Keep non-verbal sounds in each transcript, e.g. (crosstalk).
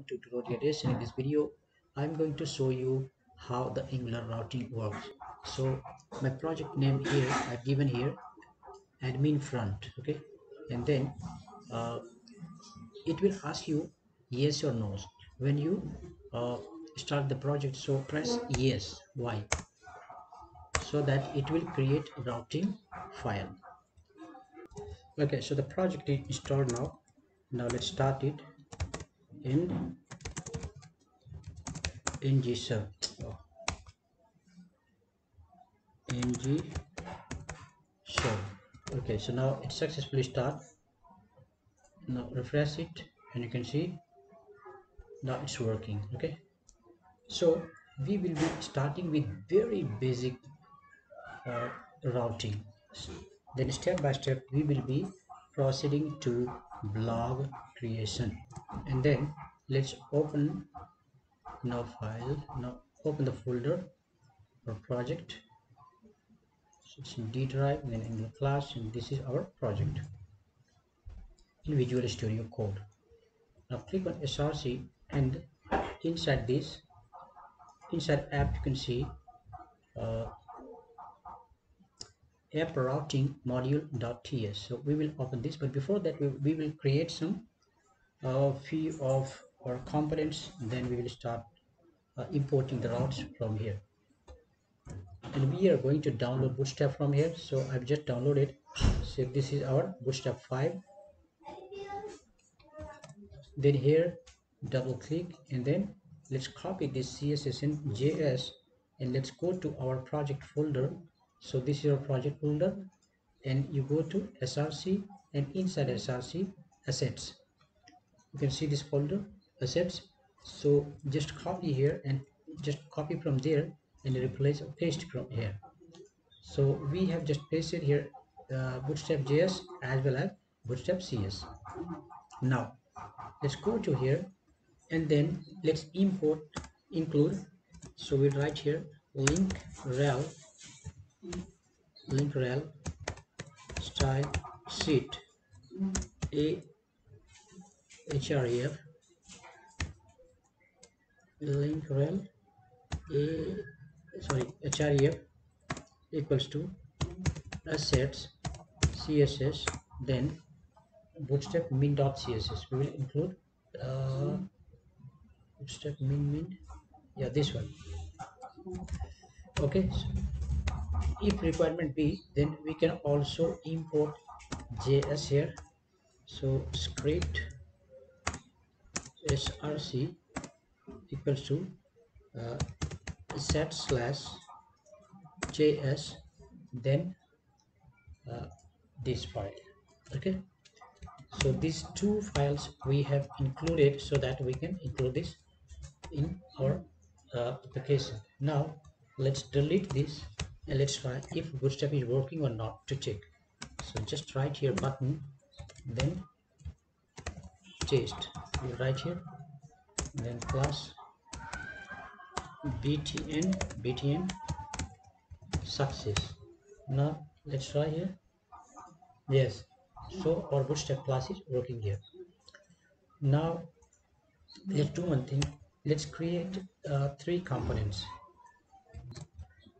welcome to tutorial and in this video I'm going to show you how the Angular routing works. So my project name here I've given here admin front okay? And then uh, it will ask you yes or no. When you uh, start the project so press yes why so that it will create routing file. Okay so the project is installed now. Now let's start it in ng oh. ng serve okay so now it successfully start. Now refresh it and you can see now it's working okay? So we will be starting with very basic uh, routing. Then step by step we will be proceeding to blog creation. And then let's open now file. Now open the folder or project. So it's in d drive then in the class and this is our project. In visual studio code. Now click on src and inside this inside app you can see uh, app routing module.ts so we will open this but before that we, we will create some uh, few of our components then we will start uh, importing the routes from here. And we are going to download bootstrap from here. So i've just downloaded. So this is our bootstrap 5 then here double click and then let's copy this css and js and let's go to our project folder so this is your project folder. And you go to src and inside src assets. You can see this folder assets. So just copy here and just copy from there and replace paste from here. So we have just pasted here uh, bootstrap js as well as bootstrap cs now let's go to here and then let's import include. So we write here link rel link rel style sheet. A href link rel a sorry href equals to assets css then bootstrap min dot css we will include uh, bootstrap min min. Yeah this one. Okay so if requirement be then we can also import js here. So script src equals to uh, set slash js then uh, this file. Okay? So these two files we have included so that we can include this in our uh, application. Now let's delete this and let's try if bootstrap is working or not to check. So just write here button then test. You write here. Then class btn btn success. Now let's try here. Yes. So our bootstrap class is working here. Now let's do one thing. Let's create uh, three components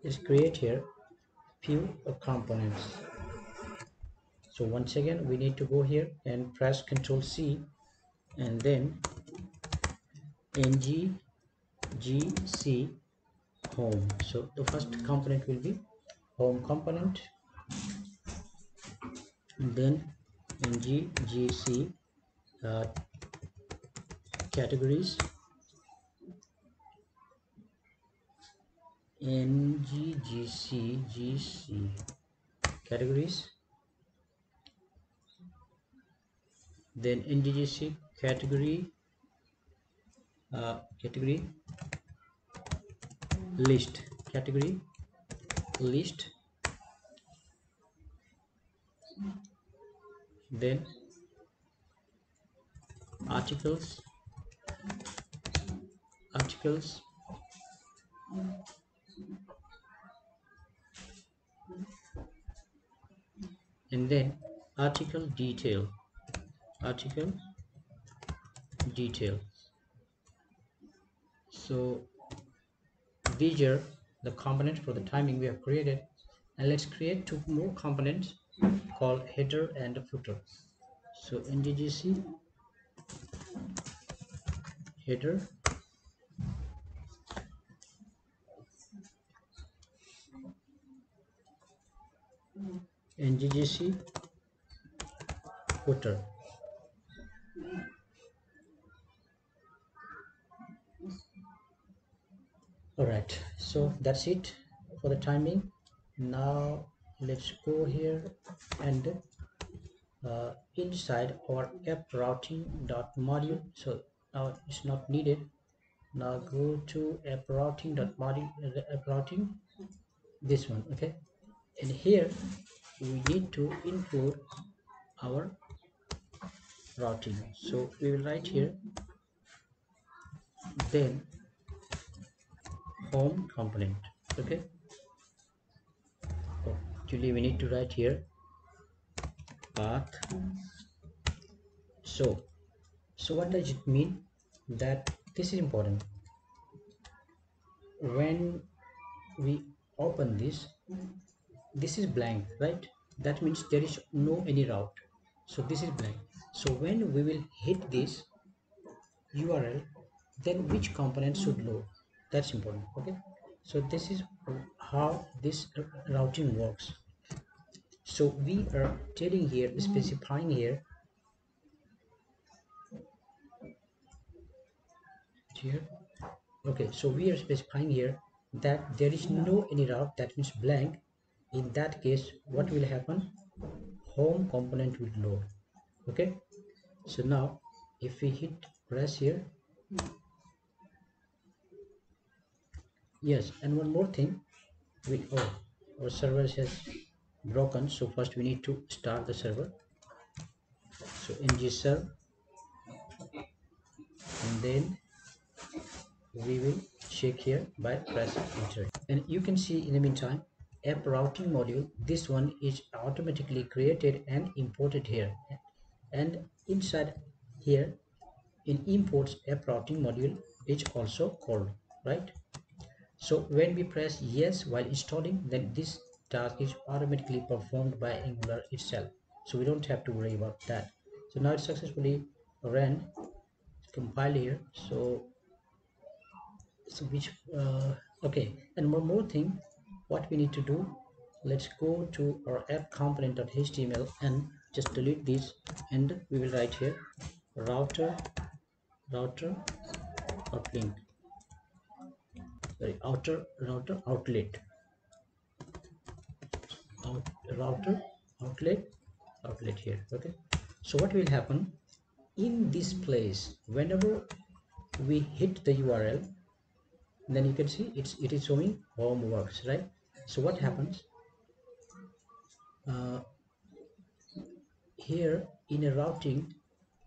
is create here few components. So once again we need to go here and press ctrl c and then ng gc home. So the first component will be home component and then ng gc uh, categories NGGC GC categories. Then NGGC category. Uh, category. List. Category. List. Then articles. Articles and then article detail. Article detail so these are the components for the timing we have created. And let's create two more components called header and footer. So nggc header nggc footer all right so that's it for the timing. Now let's go here and uh, inside our app routing dot module so now it's not needed. Now go to app routing dot module uh, app routing this one okay? And here we need to include our routing. So we will write here then home component okay? Actually we need to write here path. So so what does it mean? That this is important. When we open this this is blank right? That means there is no any route. So this is blank. So when we will hit this url then which component should load? That's important okay? So this is how this routing works. So we are telling here mm-hmm. specifying here. Here. Okay so we are specifying here that there is no any route. That means blank in that case what will happen? Home component will load. Okay? So now if we hit press here. Yes and one more thing. We oh our server has broken so first we need to start the server. So ng serve. And then we will check here by press enter. And you can see in the meantime app routing module. This one is automatically created and imported here. And inside here in imports app routing module is also called right? So when we press yes while installing then this task is automatically performed by angular itself. So we don't have to worry about that. So now it's successfully ran. Compiled here. So so which uh, okay. And one more thing what we need to do. Let's go to our app component.html and just delete this and we will write here router router link sorry outer router outlet. Out, router outlet outlet here okay. So what will happen? In this place whenever we hit the url then you can see it's it is showing home works right so what happens? Uh, here in a routing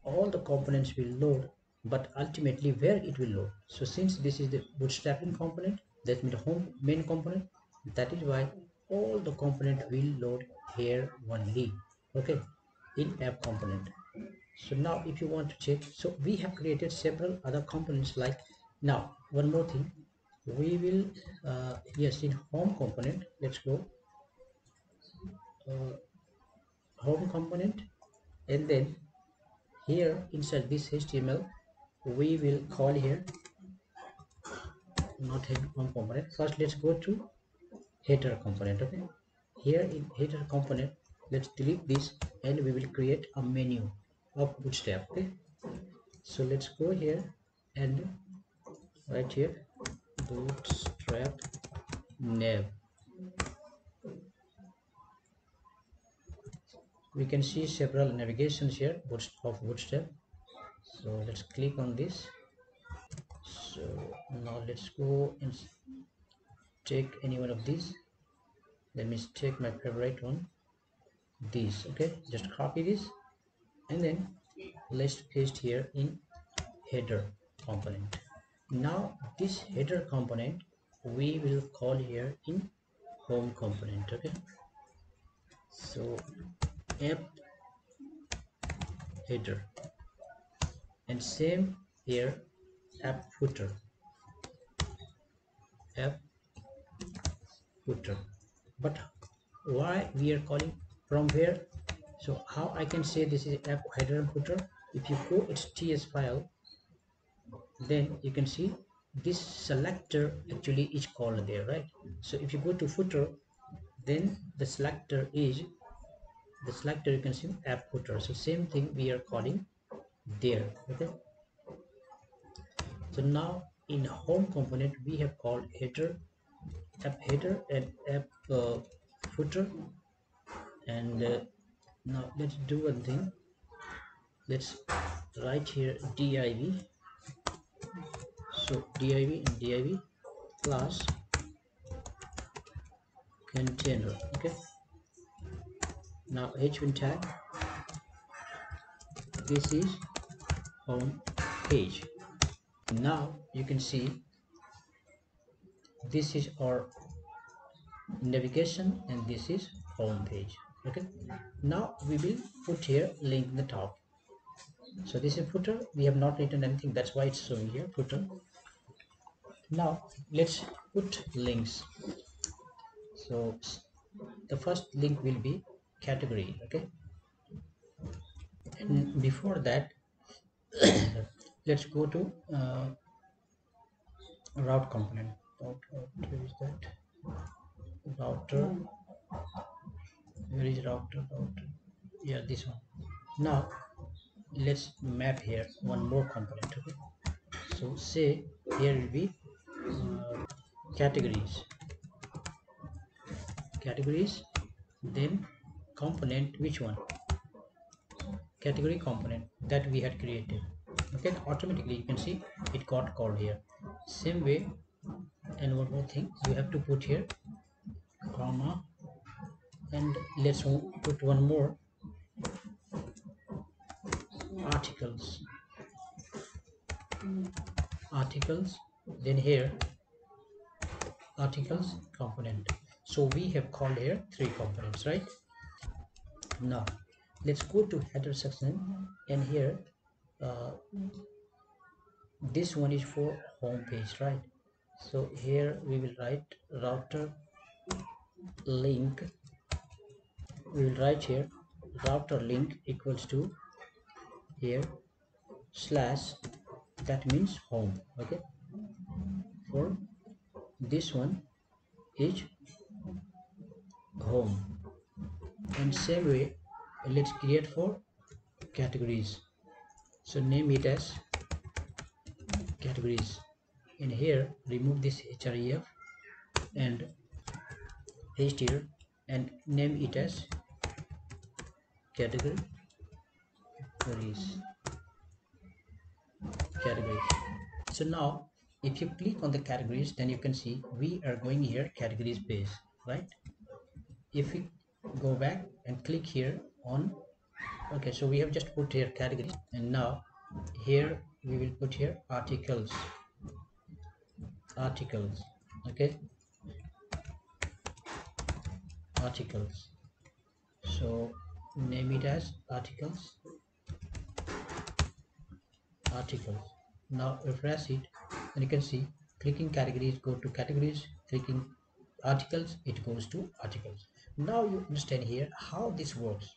all the components will load but ultimately where it will load? So since this is the bootstrapping component that means the home main component that is why all the component will load here only okay in app component. So now if you want to check so we have created several other components like now one more thing we will uh, yes in home component let's go. Uh, home component and then here inside this html we will call here not home component. First let's go to header component okay? Here in header component let's delete this and we will create a menu of bootstrap okay? So let's go here and right here bootstrap nav we can see several navigations here of bootstrap. So let's click on this. So now let's go and take any one of these. Let me take my favorite one. This okay? Just copy this. And then let's paste here in header component now this header component we will call here in home component okay? So app header. And same here app footer. App footer. But why we are calling from where? So how i can say this is app header and footer? If you go its ts file then you can see this selector actually is called there right? So if you go to footer then the selector is the selector you can see app footer. So same thing we are calling there okay? So now in home component we have called header app header and app uh, footer. And uh, now let's do one thing. Let's write here div so div and div plus container okay? Now h1 tag. This is home page. Now you can see this is our navigation and this is home page okay? Now we will put here link in the top so this is footer. We have not written anything. That's why it's showing here footer. Now let's put links. So the first link will be category okay? And before that (coughs) let's go to uh, route component. Where is that? Router. Where is router router? Yeah this one. Now let's map here one more component okay? So say here will be uh, categories. Categories then component which one? Category component that we had created okay? Automatically you can see it got called here. Same way and one more thing you have to put here comma and let's put one more articles. Articles then here articles component. So we have called here three components right? Now let's go to header section. And here uh, this one is for home page right? So here we will write router link. We will write here router link equals to here slash that means home okay? For this one is home. And same way let's create for categories. So name it as categories. In here remove this href and paste here and name it as categories categories so now if you click on the categories then you can see we are going here categories page right? If we go back and click here on okay so we have just put here categories. And now here we will put here articles. Articles okay? Articles. So name it as articles articles now refresh it and you can see clicking categories go to categories clicking articles it goes to articles. Now you understand here how this works.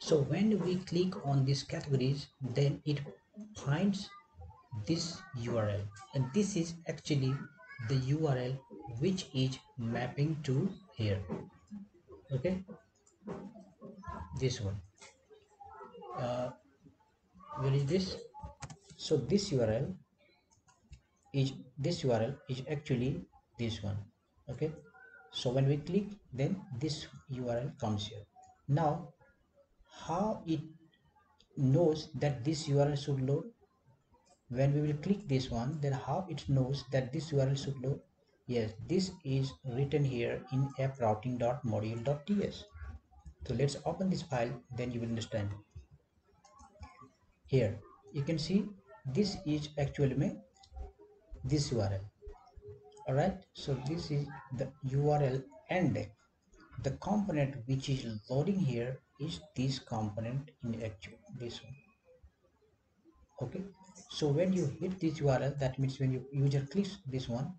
So when we click on these categories then it finds this url and this is actually the url which is mapping to here. Okay? This one. Uh, where is this? So this url is this url is actually this one okay? So when we click then this url comes here. Now how it knows that this URL should load? When we will click this one then how it knows that this URL should load? Yes this is written here in app routing.module.ts so let's open this file then you will understand here. You can see this is actually this URL alright so this is the URL and the component which is loading here is this component in actual this one. Okay so when you hit this url that means when you user clicks this one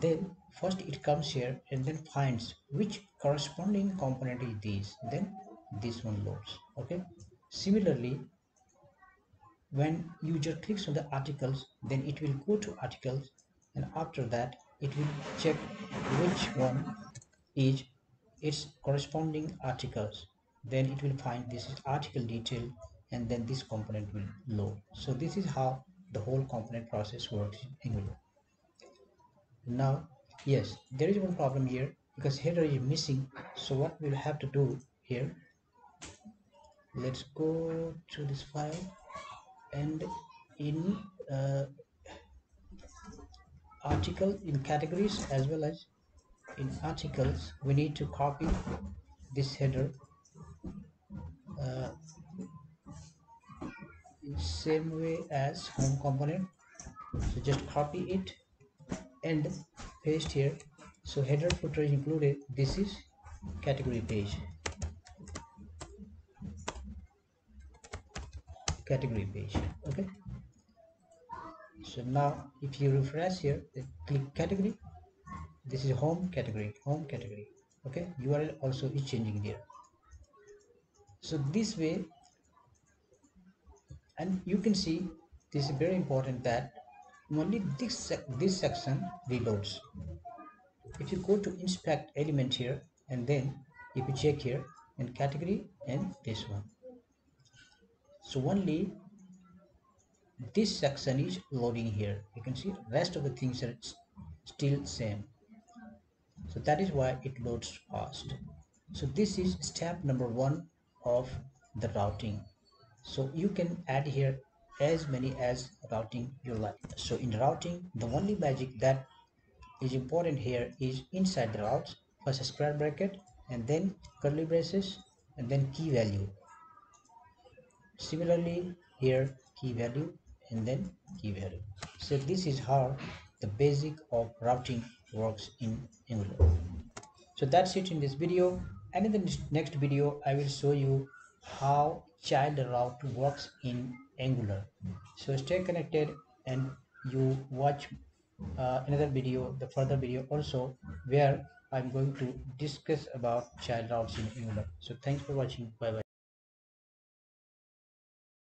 then first it comes here and then finds which corresponding component is this then this one loads. Okay similarly when user clicks on the articles then it will go to articles. And after that it will check which one is its corresponding articles. Then it will find this is article detail and then this component will load. So this is how the whole component process works in Angular. Now yes there is one problem here because header is missing. So what we'll have to do here let's go to this file and in uh, article in categories as well as in articles we need to copy this header. Uh, same way as home component. So just copy it and paste here. So header footer is included. This is category page category page okay? So now if you refresh here click category this is home category home category okay? Url also is changing there so this way and you can see this is very important that only this this section reloads. If you go to inspect element here and then if you check here in category and this one so only this section is loading here. You can see rest of the things are still same. So that is why it loads fast. So this is step number one of the routing. So you can add here as many as routing you like. So in routing the only magic that is important here is inside the routes first square bracket and then curly braces and then key value similarly here key value and then key value. So this is how the basic of routing works in angular. So that's it in this video. And in the next video i will show you how child route works in angular. So stay connected and you watch uh, another video the further video also where i'm going to discuss about child routes in angular. So thanks for watching. Bye bye